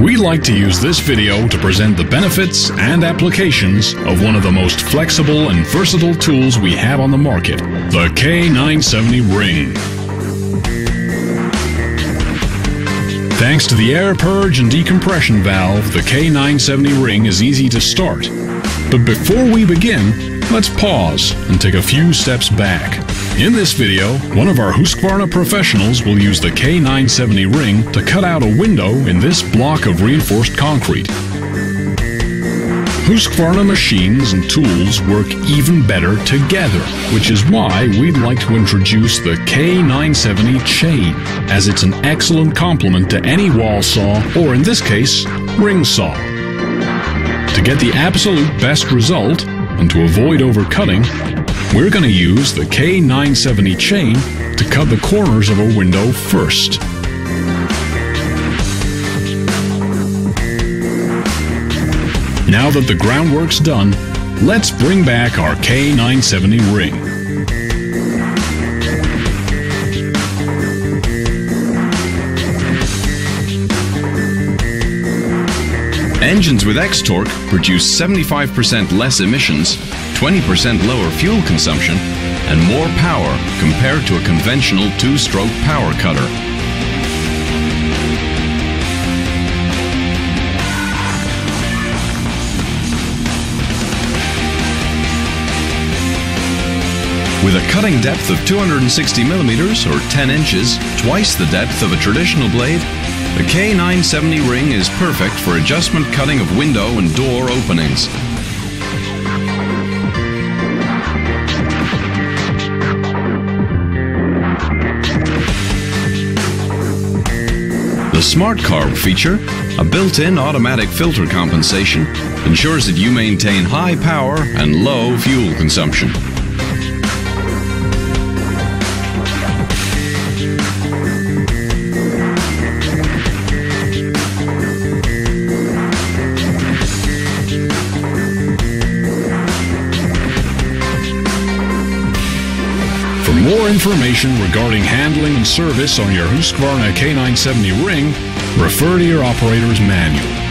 We like to use this video to present the benefits and applications of one of the most flexible and versatile tools we have on the market, the K970 Ring. Thanks to the air purge and decompression valve, the K970 Ring is easy to start. But before we begin, let's pause and take a few steps back. In this video, one of our Husqvarna professionals will use the K970 ring to cut out a window in this block of reinforced concrete. Husqvarna machines and tools work even better together, which is why we'd like to introduce the K970 chain, as it's an excellent complement to any wall saw, or in this case, ring saw. To get the absolute best result, and to avoid overcutting, we're going to use the K970 chain to cut the corners of a window first. Now that the groundwork's done, let's bring back our K970 ring. Engines with X-Torque produce 75% less emissions, 20% lower fuel consumption, and more power compared to a conventional two-stroke power cutter. With a cutting depth of 260 millimeters or 10 inches, twice the depth of a traditional blade, the K970 ring is perfect for adjustment cutting of window and door openings. The Smart Carb feature, a built-in automatic filter compensation, ensures that you maintain high power and low fuel consumption. More information regarding handling and service on your Husqvarna K970 ring, refer to your operator's manual.